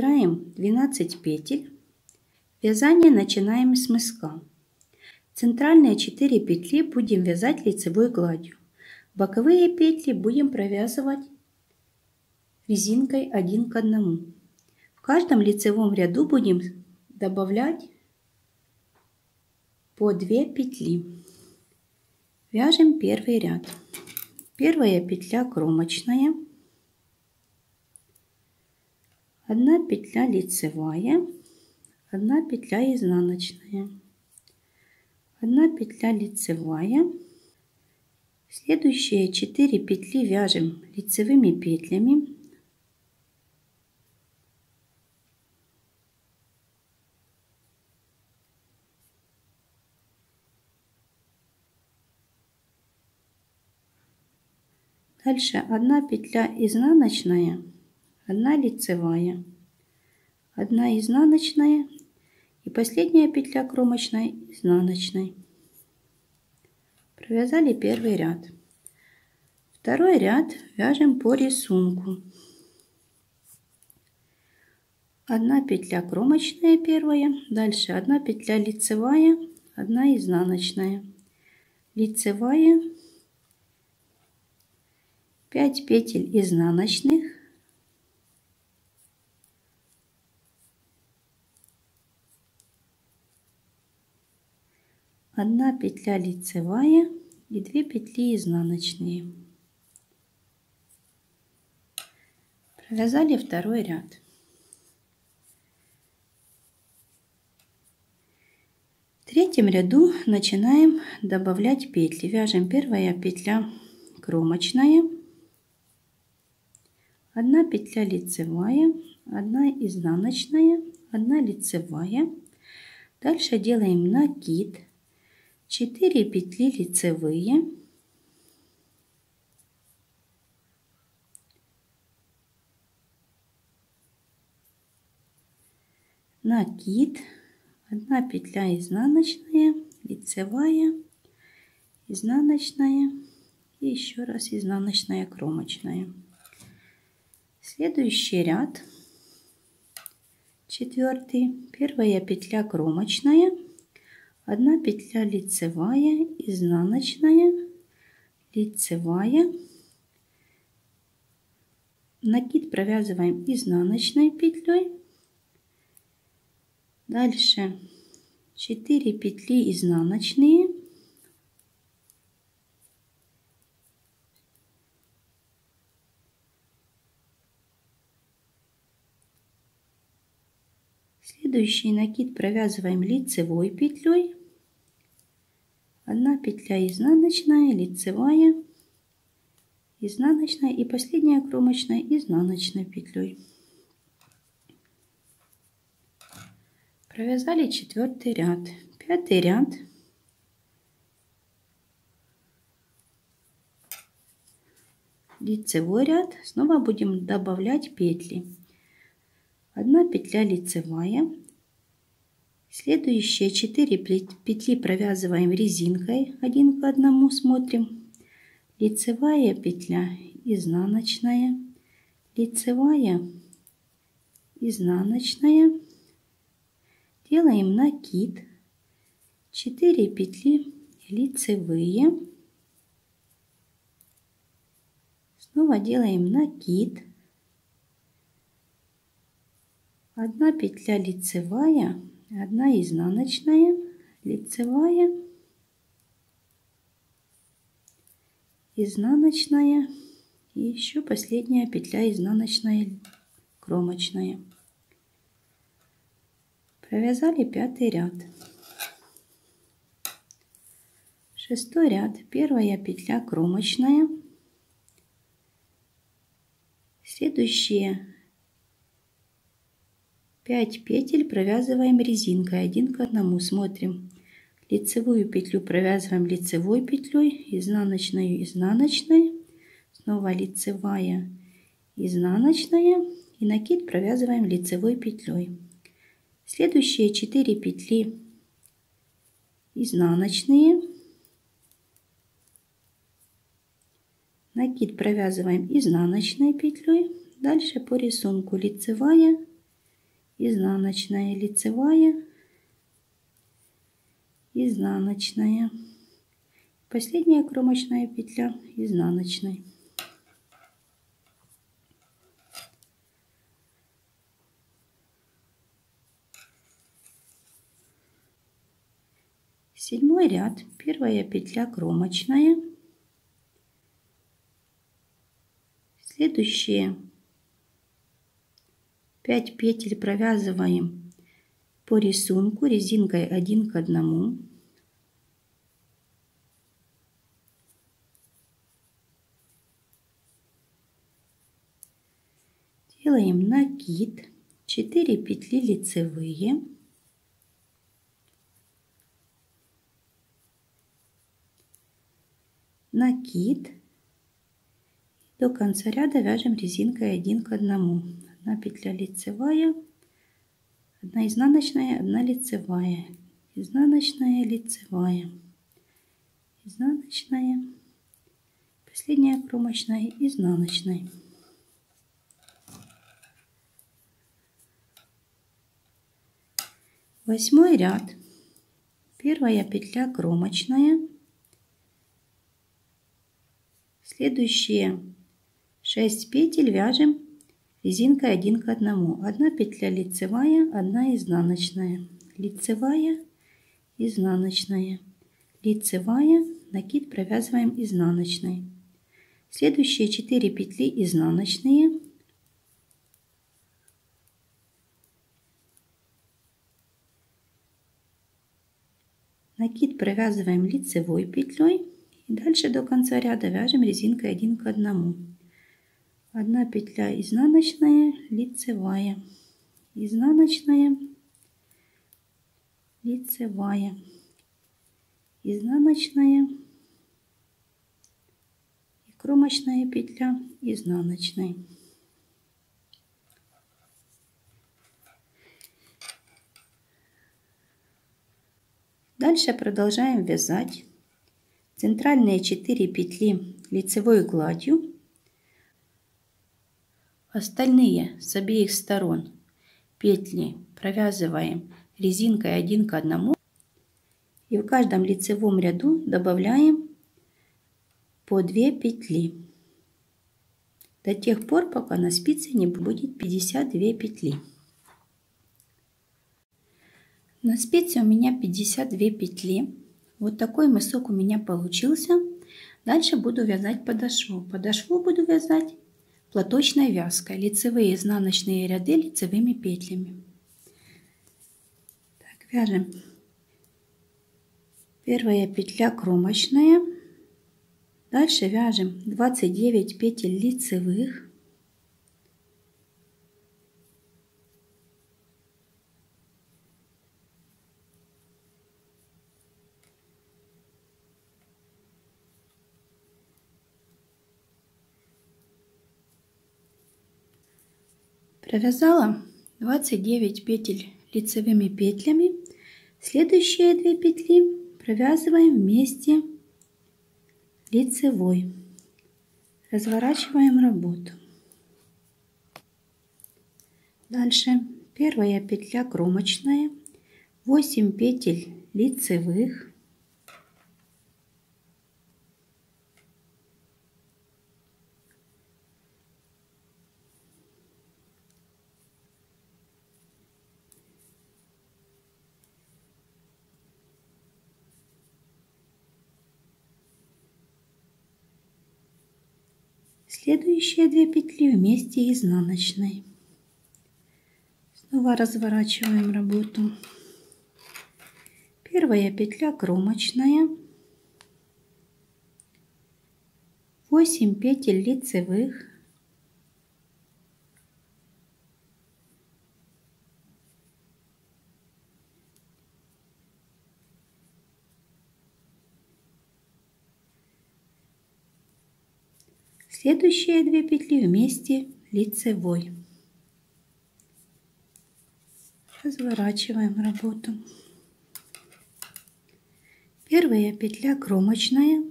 набираем 12 петель. Вязание начинаем с мыска. Центральные 4 петли будем вязать лицевой гладью. Боковые петли будем провязывать резинкой один к одному. В каждом лицевом ряду будем добавлять по 2 петли. Вяжем первый ряд. Первая петля кромочная. Одна петля лицевая, одна петля изнаночная, одна петля лицевая. Следующие 4 петли вяжем лицевыми петлями. Дальше одна петля изнаночная, одна лицевая, одна изнаночная и последняя петля кромочной изнаночной. Провязали первый ряд. Второй ряд вяжем по рисунку. Одна петля кромочная первая, дальше одна петля лицевая, одна изнаночная, лицевая 5 петель изнаночных одна петля лицевая и 2 петли изнаночные. Провязали второй ряд. В третьем ряду начинаем добавлять петли. Вяжем первая петля кромочная. Одна петля лицевая, одна изнаночная, одна лицевая. Дальше делаем накид, 4 петли лицевые, накид, одна петля изнаночная, лицевая, изнаночная. И еще раз изнаночная кромочная. Следующий ряд, четвертый, первая петля кромочная, одна петля лицевая, изнаночная, лицевая, накид провязываем изнаночной петлей, дальше 4 петли изнаночные, Следующий накид провязываем лицевой петлей. Одна петля изнаночная, лицевая, изнаночная и последняя кромочная изнаночной петлей. Провязали четвертый ряд. Пятый ряд. Лицевой ряд. Снова будем добавлять петли. Одна петля лицевая, Следующие 4 петли провязываем резинкой один к одному, смотрим. Лицевая петля, изнаночная, лицевая, изнаночная. Делаем накид. 4 петли лицевые. Снова делаем накид. Одна петля лицевая, одна изнаночная, лицевая, изнаночная и еще последняя петля изнаночная кромочная. Провязали пятый ряд. Шестой ряд, первая петля кромочная. Следующие 5 петель провязываем резинкой один к одному. Смотрим. Лицевую петлю провязываем лицевой петлей, изнаночную изнаночной, снова лицевая, изнаночная и накид провязываем лицевой петлей. Следующие 4 петли изнаночные, накид провязываем изнаночной петлей, дальше по рисунку лицевая, изнаночная, лицевая, изнаночная. Последняя кромочная петля изнаночной. Седьмой ряд, первая петля кромочная. Следующие 5 петель провязываем по рисунку резинкой 1 к 1. Делаем накид, 4 петли лицевые. Накид. До конца ряда вяжем резинкой 1 к 1. Одна петля лицевая, одна изнаночная, одна лицевая, изнаночная, лицевая, изнаночная, последняя кромочная, изнаночная. Восьмой ряд. Первая петля кромочная. Следующие 6 петель вяжем резинкой 1 к 1. Одна петля лицевая, одна изнаночная. Лицевая, изнаночная. Лицевая, накид провязываем изнаночной. Следующие 4 петли изнаночные Накид провязываем лицевой петлей и дальше до конца ряда вяжем резинкой 1 к 1. Одна петля изнаночная, лицевая, изнаночная, лицевая, изнаночная и кромочная петля изнаночной. Дальше продолжаем вязать центральные 4 петли лицевой гладью. Остальные с обеих сторон петли провязываем резинкой 1 к 1 и в каждом лицевом ряду добавляем по 2 петли до тех пор, пока на спице не будет 52 петли. На спице у меня 52 петли. Вот такой мысок у меня получился. Дальше буду вязать подошву. Подошву буду вязать платочной вязкой. Лицевые изнаночные ряды лицевыми петлями. Так, вяжем. Первая петля кромочная. Дальше вяжем 29 петель лицевых. Провязала 29 петель лицевыми петлями. Следующие две петли провязываем вместе лицевой. Разворачиваем работу. Дальше первая петля кромочная, 8 петель лицевых, Следующие две петли вместе изнаночной. Снова разворачиваем работу. Первая петля кромочная. 8 петель лицевых. Следующие две петли вместе лицевой. Разворачиваем работу. Первая петля кромочная,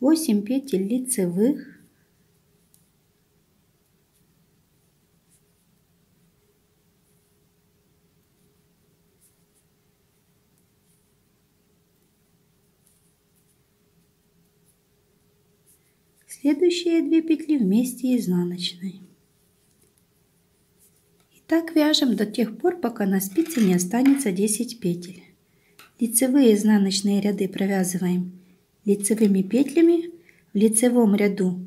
8 петель лицевых, Следующие две петли вместе изнаночной. И так вяжем до тех пор, пока на спице не останется 10 петель. Лицевые изнаночные ряды провязываем лицевыми петлями в лицевом ряду.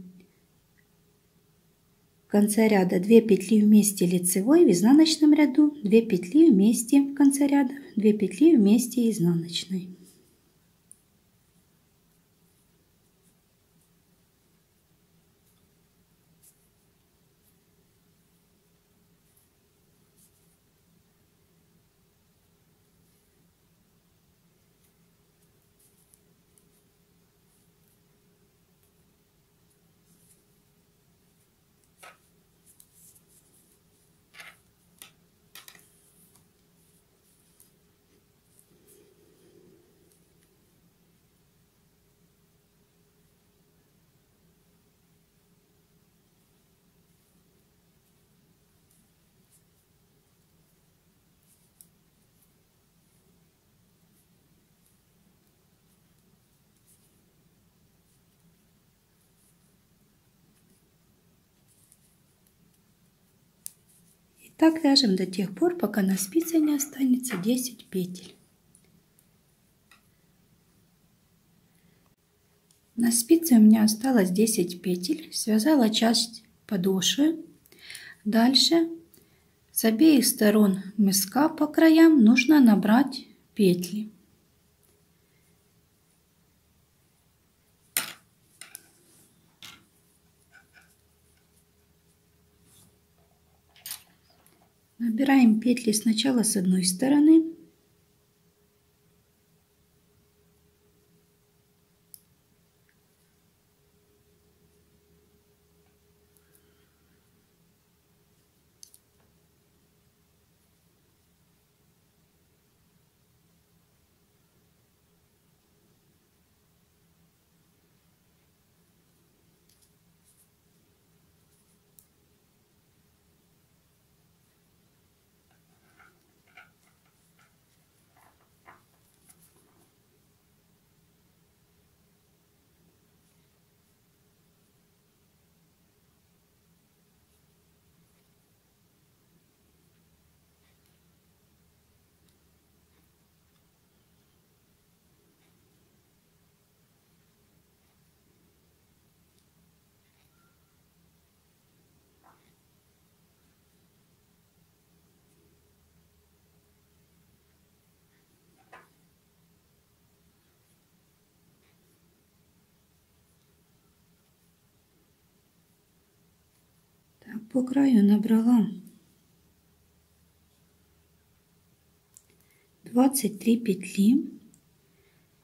В конце ряда 2 петли вместе лицевой, в изнаночном ряду 2 петли вместе в конце ряда, 2 петли вместе изнаночной. Так вяжем до тех пор, пока на спице не останется 10 петель. На спице у меня осталось 10 петель. Связала часть подошвы. Дальше с обеих сторон мыска по краям нужно набрать петли. Набираем петли сначала с одной стороны, по краю набрала 23 петли.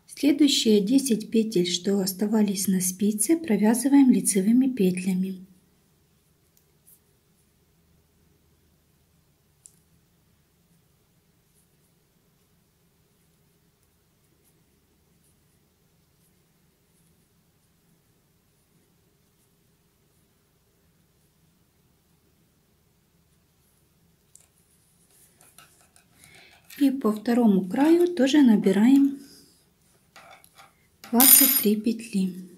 Следующие 10 петель, что оставались на спице, провязываем лицевыми петлями. И по второму краю тоже набираем 23 петли.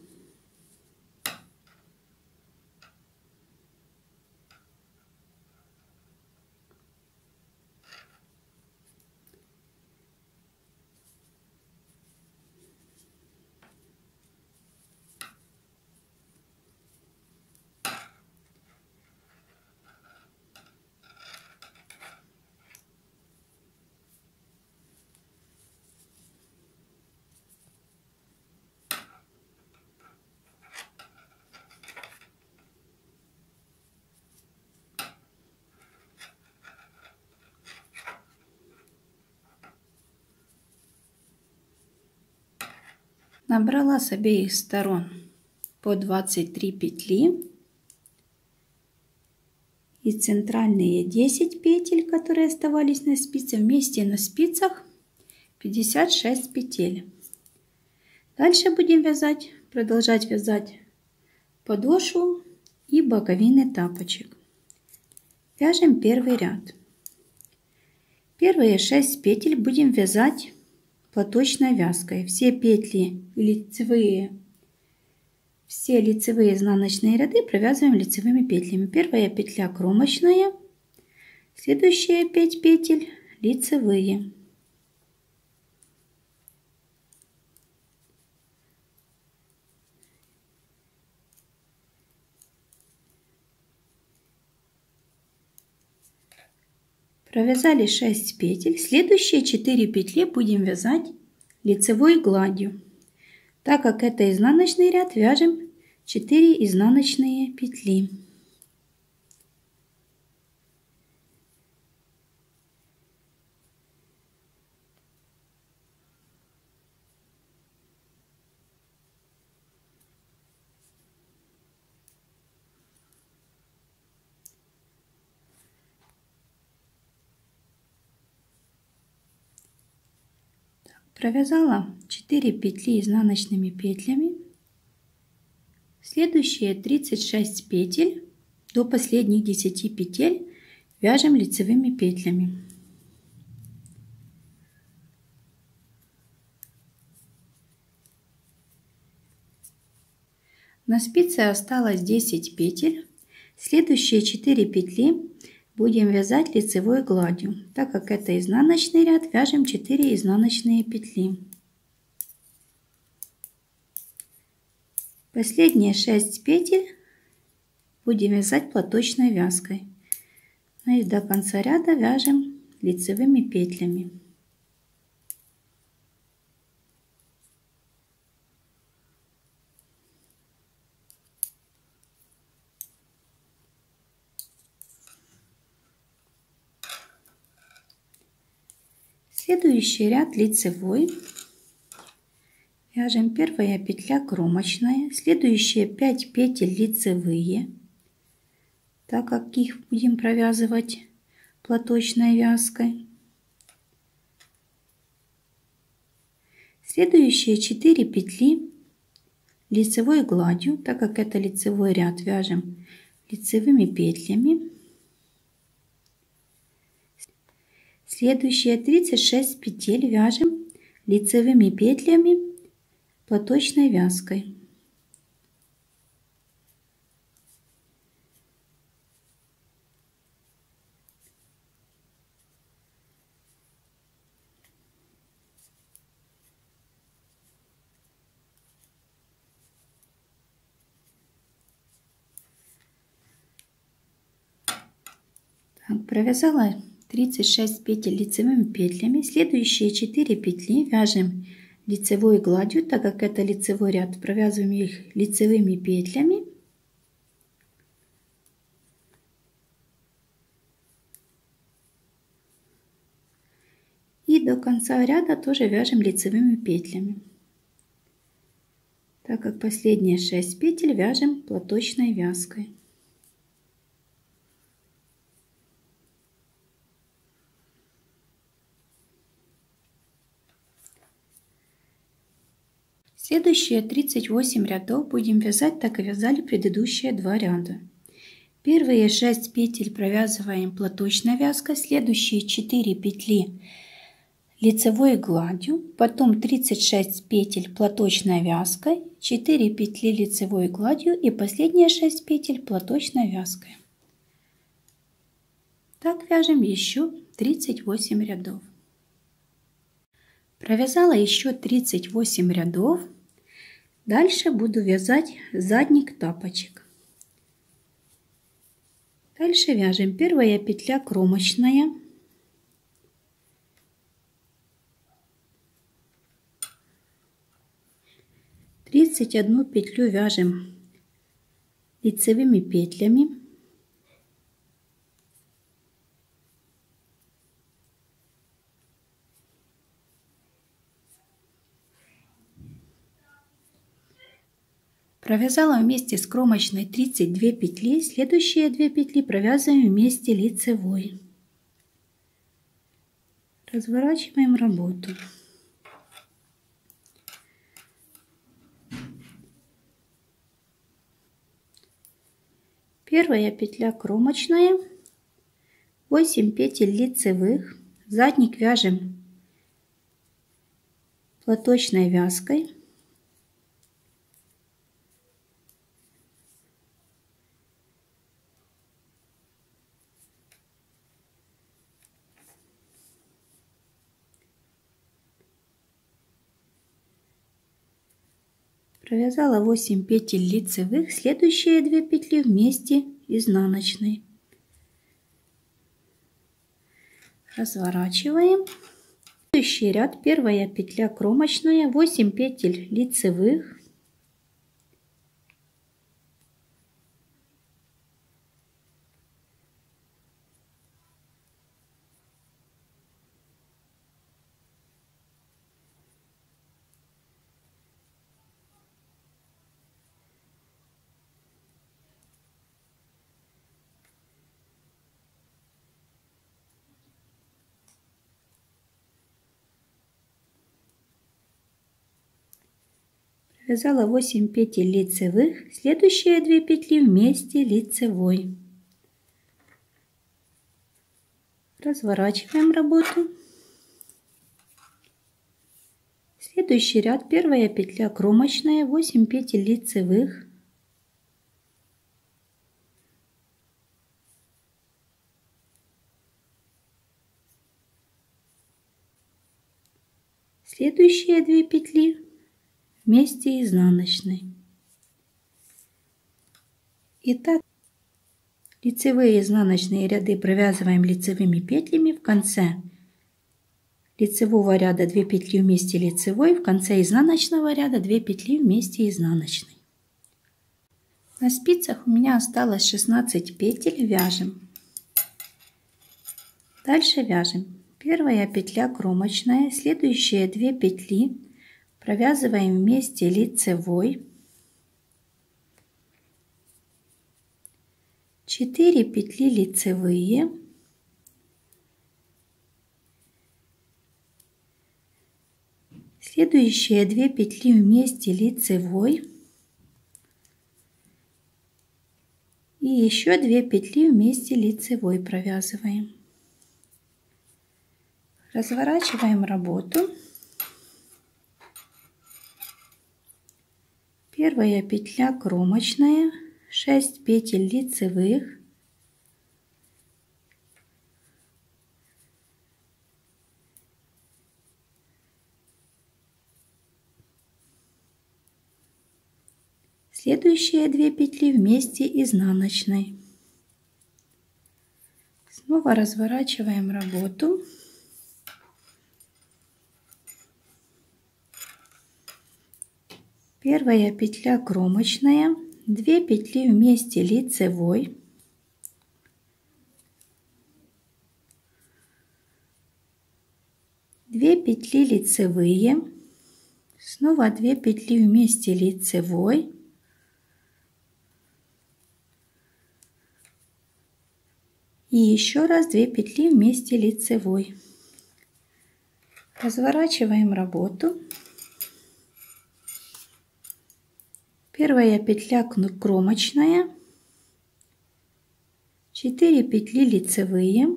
Набрала с обеих сторон по 23 петли. И центральные 10 петель, которые оставались на спице, вместе на спицах 56 петель. Дальше будем вязать, продолжать вязать подошву и боковины тапочек. Вяжем первый ряд. Первые 6 петель будем вязать платочной вязкой. Все петли лицевые Все лицевые изнаночные ряды провязываем лицевыми петлями. Первая петля кромочная, следующие 5 петель лицевые. Провязали 6 петель. Следующие 4 петли будем вязать лицевой гладью. Так как это изнаночный ряд, вяжем 4 изнаночные петли. Провязала 4 петли изнаночными петлями. Следующие 36 петель до последних 10 петель вяжем лицевыми петлями. На спице осталось 10 петель. Следующие 4 петли будем вязать лицевой гладью. Так как это изнаночный ряд, вяжем 4 изнаночные петли. Последние 6 петель будем вязать платочной вязкой. Ну и до конца ряда вяжем лицевыми петлями. Следующий ряд лицевой. Вяжем первая петля кромочная, следующие 5 петель лицевые, так как их будем провязывать платочной вязкой. Следующие 4 петли лицевой гладью, так как это лицевой ряд, вяжем лицевыми петлями. Следующие 36 петель вяжем лицевыми петлями платочной вязкой. Провязала 36 петель лицевыми петлями. Следующие 4 петли вяжем лицевой гладью, так как это лицевой ряд, провязываем их лицевыми петлями. И до конца ряда тоже вяжем лицевыми петлями. Так как последние 6 петель вяжем платочной вязкой. Следующие 38 рядов будем вязать, так и вязали предыдущие два ряда. Первые 6 петель провязываем платочной вязкой, следующие 4 петли лицевой гладью, потом 36 петель платочной вязкой, 4 петли лицевой гладью и последние 6 петель платочной вязкой. Так вяжем еще 38 рядов. Провязала еще 38 рядов. Дальше буду вязать задник тапочек. Дальше вяжем первая петля кромочная. Тридцать одну петлю вяжем лицевыми петлями. Провязала вместе с кромочной 32 петли, следующие 2 петли провязываем вместе лицевой. Разворачиваем работу. Первая петля кромочная, 8 петель лицевых, задник вяжем платочной вязкой. Провязала 8 петель лицевых, следующие 2 петли вместе изнаночной. Разворачиваем. Следующий ряд, первая петля кромочная, 8 петель лицевых, Вязала 8 петель лицевых, следующие 2 петли вместе лицевой. Разворачиваем работу. Следующий ряд, первая петля кромочная, 8 петель лицевых. Следующие 2 петли вместе изнаночной. Итак, лицевые изнаночные ряды провязываем лицевыми петлями в конце лицевого ряда 2 петли вместе лицевой, в конце изнаночного ряда 2 петли вместе изнаночной. На спицах у меня осталось 16 петель, вяжем. Дальше вяжем. Первая петля кромочная, следующие 2 петли Провязываем вместе лицевой. 4 петли лицевые. Следующие 2 петли вместе лицевой. И еще 2 петли вместе лицевой провязываем. Разворачиваем работу. Первая петля кромочная, 6 петель лицевых, Следующие две петли вместе изнаночной. Снова разворачиваем работу. Первая петля кромочная, 2 петли вместе лицевой, две петли лицевые, снова 2 петли вместе лицевой, и еще раз 2 петли вместе лицевой. Разворачиваем работу. Первая петля кромочная, 4 петли лицевые,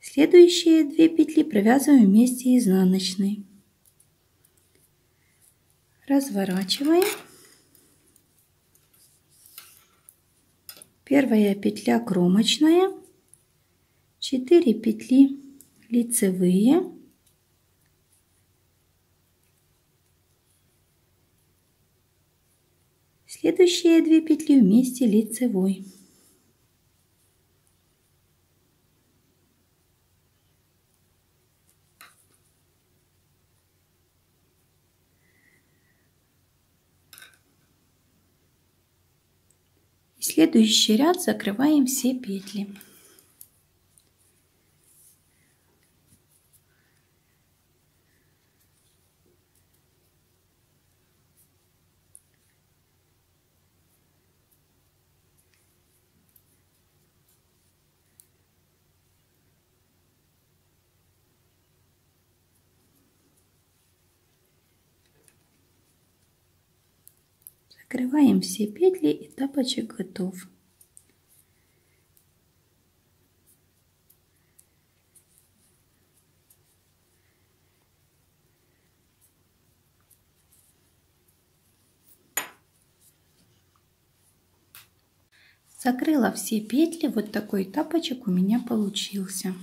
Следующие две петли провязываем вместе изнаночной. Разворачиваем. Первая петля кромочная, 4 петли лицевые. Следующие 2 петли вместе лицевой. Следующий ряд закрываем все петли Закрываем все петли и тапочек готов. Закрыла все петли, вот такой тапочек у меня получился.